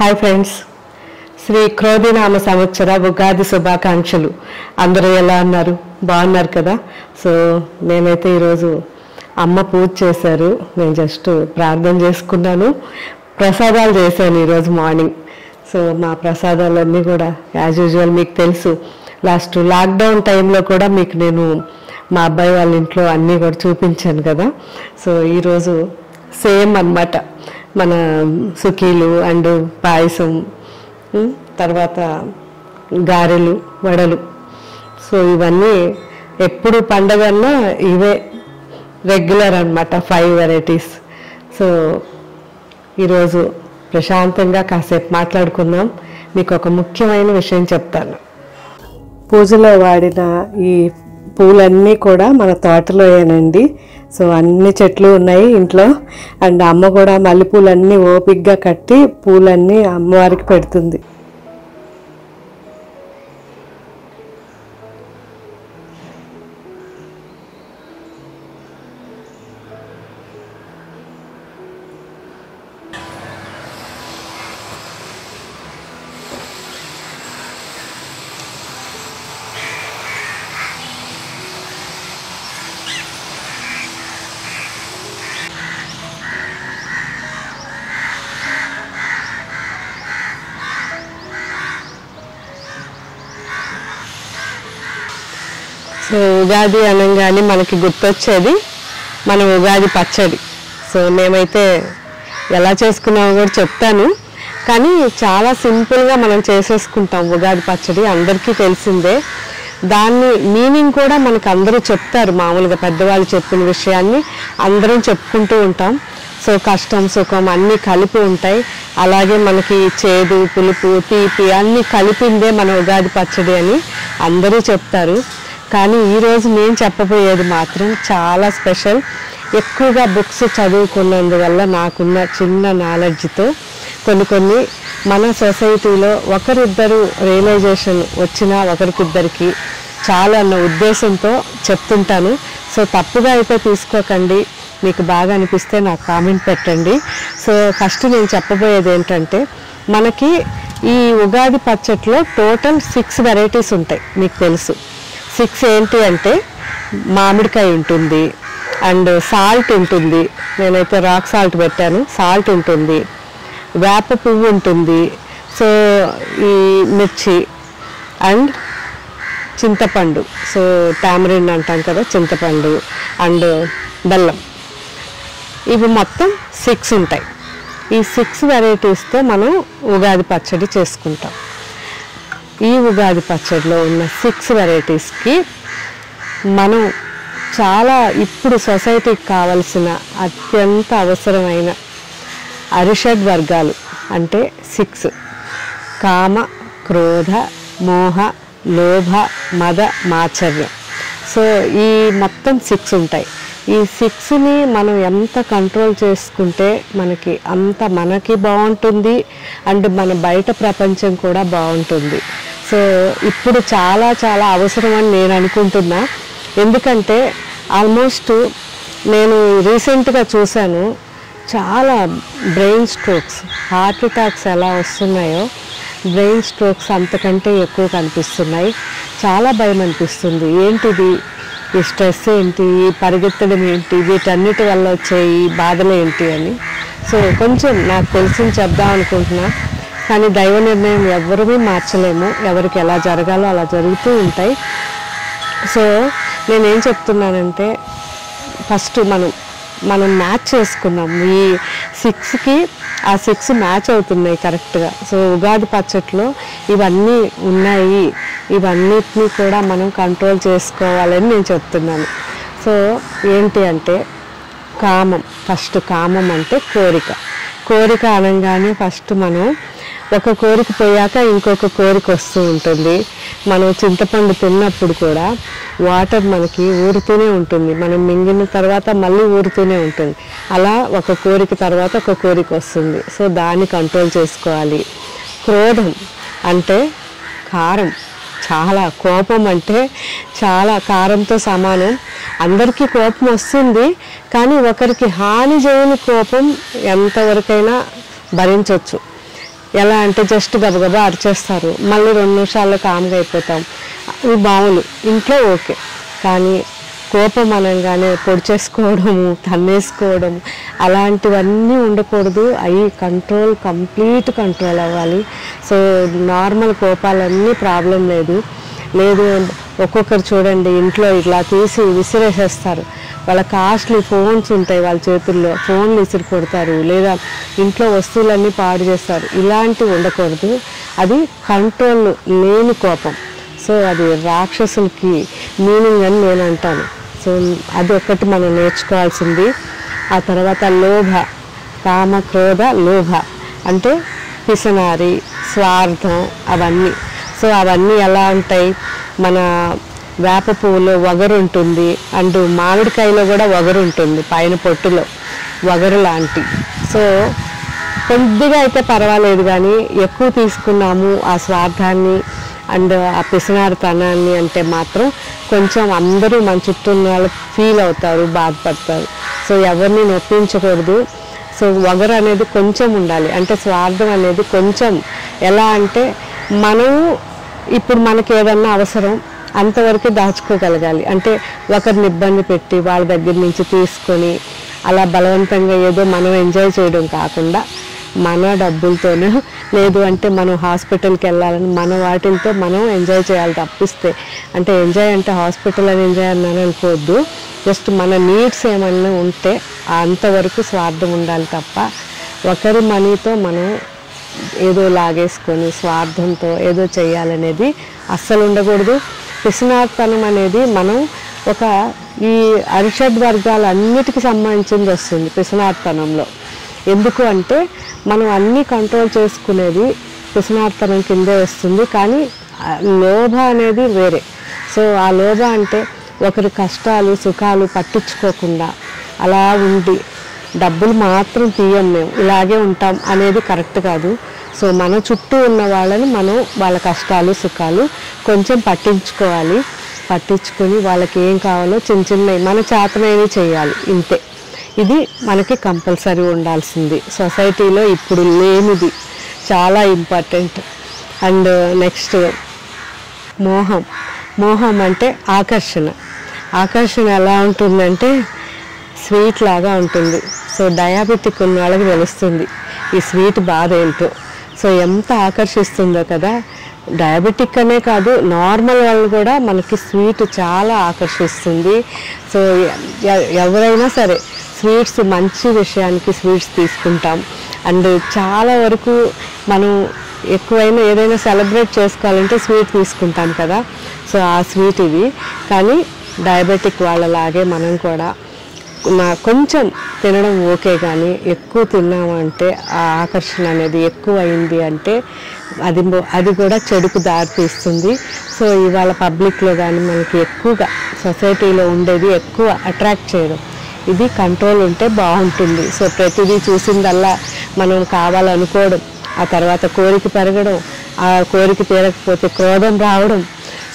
Hi friends Shri క్రోధినామ సంవత్సర ఉగాది శుభాకాంక్షలు. అందరూ ఎలా ఉన్నారు? బాగున్నారు కదా? సో నేనైతే ఈరోజు అమ్మ పూజ చేశారు. నేను జస్ట్ ప్రార్థన చేసుకున్నాను. ప్రసాదాలు చేశాను ఈరోజు మార్నింగ్. సో మా ప్రసాదాలన్నీ కూడా యాజ్ యూజువల్ మీకు తెలుసు. లాస్ట్ లాక్డౌన్ టైంలో కూడా మీకు నేను మా అబ్బాయి వాళ్ళ ఇంట్లో అన్నీ కూడా చూపించాను కదా? సో ఈరోజు సేమ్ అన్నమాట. మన సుకీలు అండ్ పాయసం తర్వాత గారెలు వడలు. సో ఇవన్నీ ఎప్పుడు పండగన్నా ఇవే రెగ్యులర్ అనమాట ఫైవ్ వెరైటీస్ సో ఈరోజు ప్రశాంతంగా కాసేపు మాట్లాడుకుందాం. మీకు ఒక ముఖ్యమైన విషయం చెప్తాను. పూజలో వాడిన ఈ పూలన్నీ కూడా మన తోటలోయేనండి. సో అన్ని చెట్లు ఉన్నాయి ఇంట్లో. అండ్ అమ్మ కూడా మల్లెపూలన్నీ ఓపిగ్గా కట్టి పూలన్నీ అమ్మవారికి పెడుతుంది. సో ఉగాది అనగానే మనకి గుర్తొచ్చేది మన ఉగాది పచ్చడి. సో మేమైతే ఎలా చేసుకున్నామో కూడా చెప్తాను. కానీ చాలా సింపుల్గా మనం చేసేసుకుంటాం ఉగాది పచ్చడి అందరికీ తెలిసిందే. దాన్ని మీనింగ్ కూడా మనకు అందరూ చెప్తారు మామూలుగా పెద్దవాళ్ళు చెప్పిన విషయాన్ని అందరం చెప్పుకుంటూ ఉంటాం. సో కష్టం సుఖం అన్నీ కలిపి ఉంటాయి. అలాగే మనకి చేదు పులుపు తీపి అన్నీ కలిపిందే మన ఉగాది పచ్చడి అని అందరూ చెప్తారు. కానీ ఈరోజు నేను చెప్పబోయేది మాత్రం చాలా స్పెషల్. ఎక్కువగా బుక్స్ చదువుకున్నందువల్ల నాకున్న చిన్న నాలెడ్జ్తో కొన్ని కొన్ని మన సొసైటీలో ఒకరిద్దరు రియలైజేషన్ వచ్చినా ఒకరికిద్దరికి చాలా అన్న ఉద్దేశంతో చెప్తుంటాను. సో తప్పుగా అయితే తీసుకోకండి. మీకు బాగా అనిపిస్తే నాకు కామెంట్ పెట్టండి. సో ఫస్ట్ నేను చెప్పబోయేది ఏంటంటే మనకి ఈ ఉగాది పచ్చట్లో టోటల్ సిక్స్ వెరైటీస్ ఉంటాయి. మీకు తెలుసు. సిక్స్ ఏంటి అంటే మామిడికాయ ఉంటుంది అండ్ సాల్ట్ ఉంటుంది. నేనైతే రాక్ సాల్ట్ పెట్టాను. సాల్ట్ ఉంటుంది. వేప పువ్వు ఉంటుంది. సో ఈ మిర్చి అండ్ చింతపండు. సో టామరిన్ అంటాం కదా చింతపండు అండ్ బెల్లం. ఇవి మొత్తం సిక్స్ ఉంటాయి. ఈ సిక్స్ వెరైటీస్తో మనం ఉగాది పచ్చడి చేసుకుంటాం. ఈ ఉగాది పచ్చడిలో ఉన్న సిక్స్ వెరైటీస్కి మనం చాలా ఇప్పుడు సొసైటీకి కావలసిన అత్యంత అవసరమైన అరిషడ్ వర్గాలు అంటే సిక్స్ కామ క్రోధ మోహ లోభ మద మాచర్యం. సో ఈ మొత్తం సిక్స్ ఉంటాయి. ఈ సిక్స్ని మనం ఎంత కంట్రోల్ చేసుకుంటే మనకి అంత మనకి బాగుంటుంది అండ్ మన బయట ప్రపంచం కూడా బాగుంటుంది. సో ఇప్పుడు చాలా చాలా అవసరం అని నేను అనుకుంటున్నా. ఎందుకంటే ఆల్మోస్ట్ నేను రీసెంట్గా చూశాను చాలా బ్రెయిన్ స్ట్రోక్స్ హార్ట్ అటాక్స్ ఎలా వస్తున్నాయో బ్రెయిన్ స్ట్రోక్స్ అంతకంటే ఎక్కువ కనిపిస్తున్నాయి. చాలా భయం అనిపిస్తుంది. ఏంటిది? ఈ స్ట్రెస్ ఏంటి? ఈ పరిగెత్తడం ఏంటి? వీటన్నిటి వల్ల వచ్చే ఈ బాధలు ఏంటి అని. సో కొంచెం నాకు తెలిసింది చెప్దాం అనుకుంటున్నా. కానీ దైవ నిర్ణయం ఎవరూ మార్చలేము. ఎవరికి ఎలా జరగాలో అలా జరుగుతూ ఉంటాయి. సో నేనేం చెప్తున్నానంటే ఫస్ట్ మనం మనం మ్యాచ్ చేసుకున్నాం. ఈ సిక్స్కి ఆ సిక్స్ మ్యాచ్ అవుతున్నాయి కరెక్ట్గా. సో ఉగాది పచ్చట్లో ఇవన్నీ ఉన్నాయి. ఇవన్నిటిని కూడా మనం కంట్రోల్ చేసుకోవాలని నేను చెప్తున్నాను. సో ఏంటి అంటే కామం. ఫస్ట్ కామం అంటే కోరిక. కోరిక అనగానే ఫస్ట్ మనం ఒక కోరిక పోయాక ఇంకొక కోరిక వస్తూ ఉంటుంది. మనం చింతపండు తిన్నప్పుడు కూడా వాటర్ మనకి ఊరుతూనే ఉంటుంది. మనం మింగిన తర్వాత మళ్ళీ ఊరుతూనే ఉంటుంది. అలా ఒక కోరిక తర్వాత ఒక కోరిక వస్తుంది. సో దాన్ని కంట్రోల్ చేసుకోవాలి. క్రోధం అంటే కారం. చాలా కోపం అంటే చాలా కారంతో సమానం. అందరికీ కోపం వస్తుంది కానీ ఒకరికి హాని చేయని కోపం ఎంతవరకైనా భరించవచ్చు ఎలా అంటే జస్ట్ గబగబా అరిచేస్తారు. మళ్ళీ రెండు నిమిషాల్లో కామ్గా అయిపోతాం. ఇవి మామూలు ఇంట్లో ఓకే. కానీ కోపం అనగానే పొడి చేసుకోవడము అలాంటివన్నీ ఉండకూడదు. అవి కంట్రోల్ కంప్లీట్ కంట్రోల్ అవ్వాలి. సో నార్మల్ కోపాలన్నీ ప్రాబ్లం లేదు. లేదు ఒక్కొక్కరు చూడండి ఇంట్లో ఇట్లా తీసి విసిరేసేస్తారు. వాళ్ళ కాస్ట్లీ ఫోన్స్ ఉంటాయి వాళ్ళ చేతుల్లో. ఫోన్లు విసిరి కొడతారు. లేదా ఇంట్లో వస్తువులన్నీ పాడు చేస్తారు. ఇలాంటివి ఉండకూడదు. అది కంట్రోల్ లేని కోపం. సో అది రాక్షసులకి మీనింగ్ అని నేను అంటాను. సో అది ఒక్కటి మనం నేర్చుకోవాల్సింది. ఆ తర్వాత లోభ కామ క్రోధ లోభ. అంటే పిసనారి స్వార్థం అవన్నీ. సో అవన్నీ ఎలా ఉంటాయి? మన వేప పువ్వులో వగరు ఉంటుంది అండ్ మామిడికాయలో కూడా వగరు ఉంటుంది పైన పొట్టులో వగరు లాంటి. సో కొద్దిగా అయితే పర్వాలేదు కానీ ఎక్కువ తీసుకున్నాము ఆ స్వార్థాన్ని అండ్ ఆ పిసినారితనాన్ని అంటే మాత్రం కొంచెం అందరూ మన చుట్టూ ఉన్న వాళ్ళు ఫీల్ అవుతారు బాధపడతారు. సో ఎవరిని నొప్పించకూడదు. సో వగరు అనేది కొంచెం ఉండాలి. అంటే స్వార్థం అనేది కొంచెం. ఎలా అంటే మనము ఇప్పుడు మనకి ఏదన్నా అవసరం అంతవరకు దాచుకోగలగాలి. అంటే ఒకరిని ఇబ్బంది పెట్టి వాళ్ళ దగ్గర నుంచి తీసుకొని అలా బలవంతంగా ఏదో మనం ఎంజాయ్ చేయడం కాకుండా మన డబ్బులతోనే లేదు అంటే మనం హాస్పిటల్కి వెళ్ళాలని మన వాటితో మనం ఎంజాయ్ చేయాలి తప్పిస్తే. అంటే ఎంజాయ్ అంటే హాస్పిటల్ అని ఎంజాయ్ అన్నాను అనుకోవద్దు. జస్ట్ మన నీడ్స్ ఏమన్నా ఉంటే అంతవరకు స్వార్థం ఉండాలి తప్ప ఒకరి మనీతో మనం ఏదో లాగేసుకొని స్వార్థంతో ఏదో చేయాలనేది అస్సలు ఉండకూడదు. పిసినార్తనం అనేది మనం ఒక ఈ అరిషడ్ వర్గాలన్నిటికీ సంబంధించింది వస్తుంది పిసినార్తనంలో ఎందుకు అంటే మనం అన్నీ కంట్రోల్ చేసుకునేది పిసినార్తనం కిందే వస్తుంది కానీ లోభ అనేది వేరే. సో ఆ లోభ అంటే ఒకరి కష్టాలు సుఖాలు పట్టించుకోకుండా అలా ఉండి డబ్బులు మాత్రం తీయం మేము ఇలాగే ఉంటాం అనేది కరెక్ట్ కాదు. సో మన చుట్టూ ఉన్న వాళ్ళని మనం వాళ్ళ కష్టాలు సుఖాలు కొంచెం పట్టించుకోవాలి. పట్టించుకొని వాళ్ళకి ఏం కావాలో చిన్న చిన్నవి మన చేతనైనవి చేయాలి. ఇంతే. ఇది మనకి కంపల్సరీ ఉండాల్సింది. సొసైటీలో ఇప్పుడు లేనిది చాలా ఇంపార్టెంట్. అండ్ నెక్స్ట్ మోహం. మోహం అంటే ఆకర్షణ. ఆకర్షణ ఎలా ఉంటుందంటే స్వీట్ లాగా ఉంటుంది. సో డయాబెటిక్ ఉన్న వాళ్ళకి తెలుస్తుంది. ఈ స్వీట్ బాధ ఏంటో. సో ఎంత ఆకర్షిస్తుందో కదా. డయాబెటిక్ అనే కాదు నార్మల్ వాళ్ళు కూడా మనకి స్వీట్ చాలా ఆకర్షిస్తుంది. సో ఎవరైనా సరే స్వీట్స్ మంచి విషయానికి స్వీట్స్ తీసుకుంటాం. అండ్ చాలా వరకు మనం ఎక్కువైనా ఏదైనా సెలబ్రేట్ చేసుకోవాలంటే స్వీట్ తీసుకుంటాం కదా. సో ఆ స్వీట్ ఇది కానీ డయాబెటిక్ వాళ్ళలాగే మనం కూడా మా కొంచెం తినడం ఓకే కానీ ఎక్కువ తిన్నామంటే ఆ ఆకర్షణ అనేది ఎక్కువ అయింది అంటే అది అది కూడా చెడుకు దారితీస్తుంది. సో ఇవాళ పబ్లిక్లో కానీ మనకి ఎక్కువగా సొసైటీలో ఉండేది ఎక్కువ అట్రాక్ట్ చేయడం. ఇది కంట్రోల్ ఉంటే బాగుంటుంది. సో ప్రతిదీ చూసిందల్లా మనం కావాలనుకోవడం ఆ తర్వాత కోరిక పెరగడం ఆ కోరిక తీరకపోతే క్రోధం రావడం.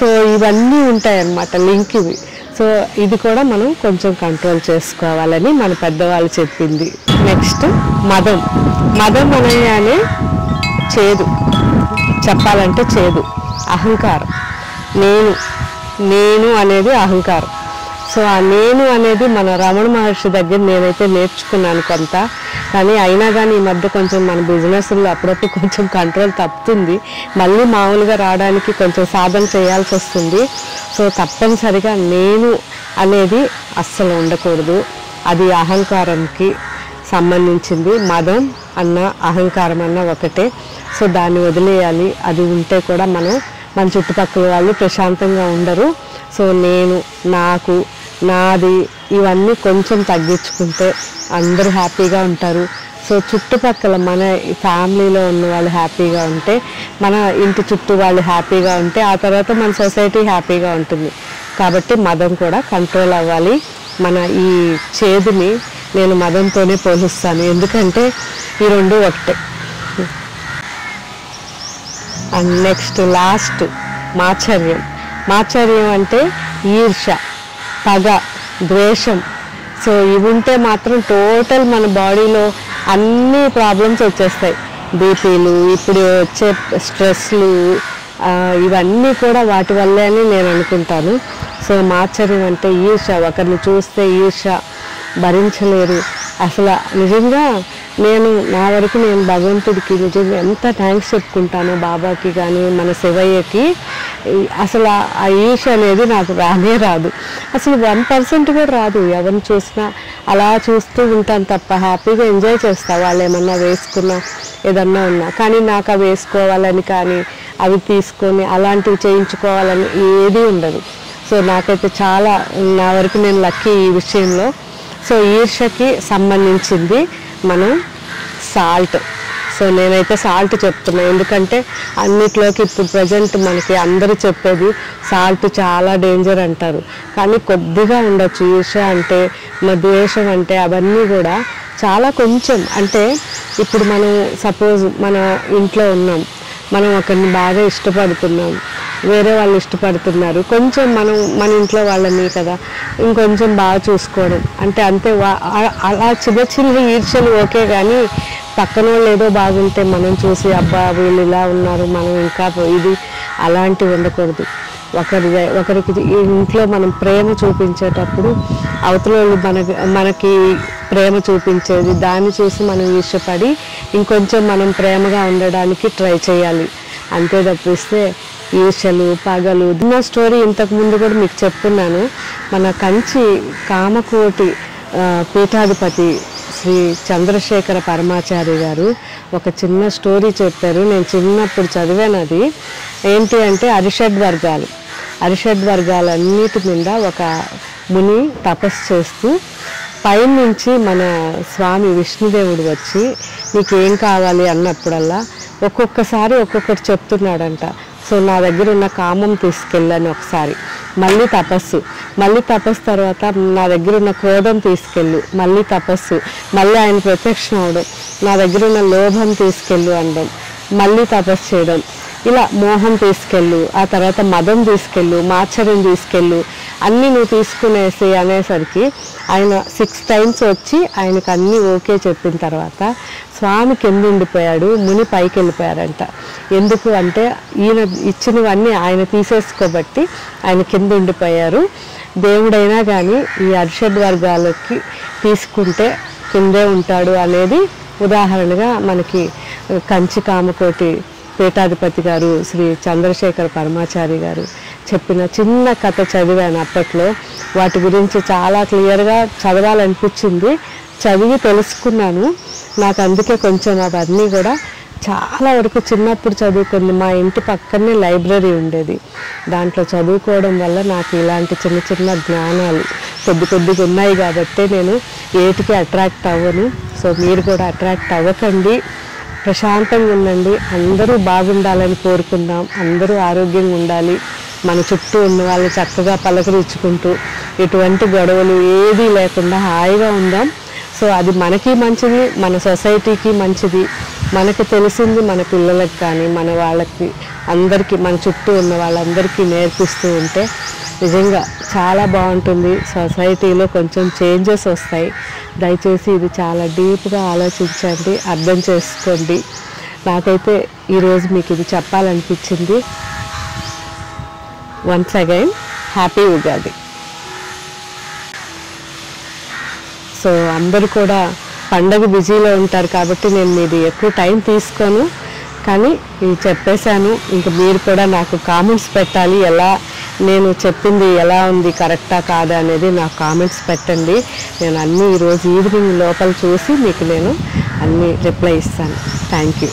సో ఇవన్నీ ఉంటాయన్నమాట లింక్ ఇవి. సో ఇది కూడా మనం కొంచెం కంట్రోల్ చేసుకోవాలని మన పెద్దవాళ్ళు చెప్పింది. నెక్స్ట్ మదం. మదం అనగానే చేదు. చెప్పాలంటే చేదు. అహంకారం. నేను. నేను అనేది అహంకారం. సో ఆ నేను అనేది మన రమణ మహర్షి దగ్గర నేనైతే నేర్చుకున్నాను కొంత. కానీ అయినా కానీ ఈ మధ్య కొంచెం మన బిజినెస్లో అప్పుడప్పుడు కొంచెం కంట్రోల్ తప్పుతుంది. మళ్ళీ మామూలుగా రావడానికి కొంచెం సాధన చేయాల్సి వస్తుంది. సో తప్పనిసరిగా నేను అనేది అస్సలు ఉండకూడదు. అది అహంకారంకి సంబంధించింది. మదం అన్న అహంకారం అన్న ఒకటే. సో దాన్ని వదిలేయాలి. అది ఉంటే కూడా మనం మన చుట్టుపక్కల వాళ్ళు ప్రశాంతంగా ఉండరు. సో నేను నాకు నాది ఇవన్నీ కొంచెం తగ్గించుకుంటే అందరూ హ్యాపీగా ఉంటారు. సో చుట్టుపక్కల మన ఫ్యామిలీలో ఉన్న వాళ్ళు హ్యాపీగా ఉంటే మన ఇంటి చుట్టూ వాళ్ళు హ్యాపీగా ఉంటే ఆ తర్వాత మన సొసైటీ హ్యాపీగా ఉంటుంది. కాబట్టి మదం కూడా కంట్రోల్ అవ్వాలి. మన ఈ చేదుని నేను మదంతోనే పోలుస్తాను. ఎందుకంటే ఈ రెండు ఒకటే. అండ్ నెక్స్ట్ లాస్ట్ మాచర్యం. మాచర్యం అంటే ఈర్ష పగ ద్వేషం. సో ఇవి ఉంటే మాత్రం టోటల్ మన బాడీలో అన్ని ప్రాబ్లమ్స్ వచ్చేస్తాయి. బీపీలు ఇప్పుడు వచ్చే స్ట్రెస్లు ఇవన్నీ కూడా వాటి వల్లే అని నేను అనుకుంటాను. సో మాత్సర్యం అంటే ఈర్ష ఒకరిని చూస్తే ఈర్ష భరించలేరు. అసలు నిజంగా నేను నా వరకు నేను భగవంతుడికి నిజంగా ఎంత థ్యాంక్స్ చెప్పుకుంటాను బాబాకి కానీ మన శివయ్యకి. అసలు ఆ- ఆ ఈర్ష అనేది నాకు రానే రాదు. అసలు వన్ పర్సెంట్ కూడా రాదు. ఎవరిని చూసినా అలా చూస్తూ ఉంటాను తప్ప హ్యాపీగా ఎంజాయ్ చేస్తా. వాళ్ళు ఏమన్నా వేసుకున్నా ఏదన్నా ఉన్నా. కానీ నాకు అవి వేసుకోవాలని కానీ అవి తీసుకొని అలాంటివి చేయించుకోవాలని ఏది ఉండదు. సో నాకైతే చాలా నా వరకు నేను లక్కీ ఈ విషయంలో. సో ఈర్షకి సంబంధించింది. మనం సాల్ట్ సో నేనైతే సాల్ట్ చెప్తున్నాను ఎందుకంటే అన్నిట్లోకి ఇప్పుడు ప్రజెంట్ మనకి అందరూ చెప్పేది సాల్ట్ చాలా డేంజర్ అంటారు. కానీ కొద్దిగా ఉండొచ్చు. ఈర్ష అంటే మన ద్వేషం అంటే అవన్నీ కూడా చాలా కొంచెం. అంటే ఇప్పుడు మనం సపోజ్ మన ఇంట్లో ఉన్నాం. మనం ఒకరిని బాగా ఇష్టపడుతున్నాం. వేరే వాళ్ళు ఇష్టపడుతున్నారు. కొంచెం మనం మన ఇంట్లో వాళ్ళని కదా. ఇంకొంచెం బాగా చూసుకోవడం. అంటే అంతే వా- అలా చిన్న చిన్న ఈర్ష్యలు ఓకే కానీ పక్కన వాళ్ళు ఏదో బాగుంటే మనం చూసి అబ్బా వీళ్ళు ఇలా ఉన్నారు మనం ఇంకా ఇది అలాంటివి ఉండకూడదు. ఒకరి ఒకరికి ఇంట్లో మనం ప్రేమ చూపించేటప్పుడు అవతల వాళ్ళు మనకి మనకి ప్రేమ చూపించేది దాన్ని చూసి మనం ఇష్టపడి ఇంకొంచెం మనం ప్రేమగా ఉండడానికి ట్రై చేయాలి. అంతే తప్పిస్తే ఈర్షలు పగలు. నా స్టోరీ ఇంతకు ముందు కూడా మీకు చెప్తున్నాను. మన కంచి కామకోటి పీఠాధిపతి శ్రీ చంద్రశేఖర పరమాచారి గారు ఒక చిన్న స్టోరీ చెప్పారు. నేను చిన్నప్పుడు చదివాను అది. ఏంటి అంటే అరిషడ్ వర్గాలు. అరిషడ్ వర్గాలన్నిటి మీద ఒక ముని తపస్సు చేస్తూ పైనుంచి మన స్వామి విష్ణుదేవుడు వచ్చి నీకేం ఏం కావాలి? అన్నప్పుడల్లా ఒక్కొక్కసారి ఒక్కొక్కటి చెప్తున్నాడంట. సో నా దగ్గర ఉన్న కామం తీసుకెళ్ళాను ఒకసారి. మళ్ళీ తపస్సు. మళ్ళీ తపస్సు తర్వాత నా దగ్గర ఉన్న క్రోధం తీసుకెళ్ళు. మళ్ళీ తపస్సు. మళ్ళీ ఆయన ప్రత్యక్షం అవడం. నా దగ్గర ఉన్న లోభం తీసుకెళ్ళు అనడం. మళ్ళీ తపస్సు చేయడం. ఇలా మోహం తీసుకెళ్ళు. ఆ తర్వాత మదం తీసుకెళ్ళు. మాచర్యం తీసుకెళ్ళు. అన్నీ నువ్వు తీసుకునేసి అనేసరికి ఆయన సిక్స్ టైమ్స్ వచ్చి ఆయనకు అన్నీ ఓకే చెప్పిన తర్వాత స్వామి కింద ఉండిపోయాడు ముని పైకి వెళ్ళిపోయారంట ఎందుకు అంటే ఈయన ఇచ్చినవన్నీ ఆయన తీసేసుకోబట్టి ఆయన కింద ఉండిపోయారు. దేవుడైనా కానీ ఈ అర్షడ్ వర్గాలకి తీసుకుంటే కిందే ఉంటాడు అనేది ఉదాహరణగా మనకి కంచి కామకోటి పీఠాధిపతి గారు శ్రీ చంద్రశేఖర పరమాచారి గారు చెప్పిన చిన్న కథ చదివాను అప్పట్లో. వాటి గురించి చాలా క్లియర్గా చదవాలనిపించింది. చదివి తెలుసుకున్నాను. నాకు అందుకే కొంచెం అవన్నీ కూడా చాలా వరకు చిన్నప్పుడు చదువుకుంది. మా ఇంటి పక్కనే లైబ్రరీ ఉండేది. దాంట్లో చదువుకోవడం వల్ల నాకు ఇలాంటి చిన్న చిన్న జ్ఞానాలు కొద్ది కొద్దిగా ఉన్నాయి కాబట్టి నేను ఏటికి అట్రాక్ట్ అవ్వను. సో మీరు కూడా అట్రాక్ట్ అవ్వకండి. ప్రశాంతంగా ఉండండి. అందరూ బాగుండాలని కోరుకుందాం. అందరూ ఆరోగ్యంగా ఉండాలి. మన చుట్టూ ఉన్న వాళ్ళు చక్కగా పలకరించుకుంటూ ఎటువంటి గొడవలు ఏదీ లేకుండా హాయిగా ఉందాం. సో అది మనకి మంచిది మన సొసైటీకి మంచిది మనకు తెలిసింది మన పిల్లలకు కానీ మన వాళ్ళకి అందరికీ మన చుట్టూ ఉన్న వాళ్ళందరికీ నేర్పిస్తూ ఉంటే నిజంగా చాలా బాగుంటుంది. సొసైటీలో కొంచెం చేంజెస్ వస్తాయి. దయచేసి ఇది చాలా డీప్గా ఆలోచించండి అర్థం చేసుకోండి. నాకైతే ఈరోజు మీకు ఇది చెప్పాలనిపించింది. Once again happy Ugadi so అందరూ కూడా పండగ బిజీలో ఉంటారు కాబట్టి నేను మీది ఎక్కువ టైం తీసుకోను. కానీ ఇది చెప్పేశాను ఇంకా మీరు కూడా నాకు కామెంట్స్ పెట్టాలి ఎలా నేను చెప్పింది ఎలా ఉంది కరెక్టా కాదా అనేది నాకు కామెంట్స్ పెట్టండి. నేను అన్నీ ఈరోజు ఈవినింగ్ లోపల చూసి మీకు నేను అన్నీ రిప్లై ఇస్తాను. Thank you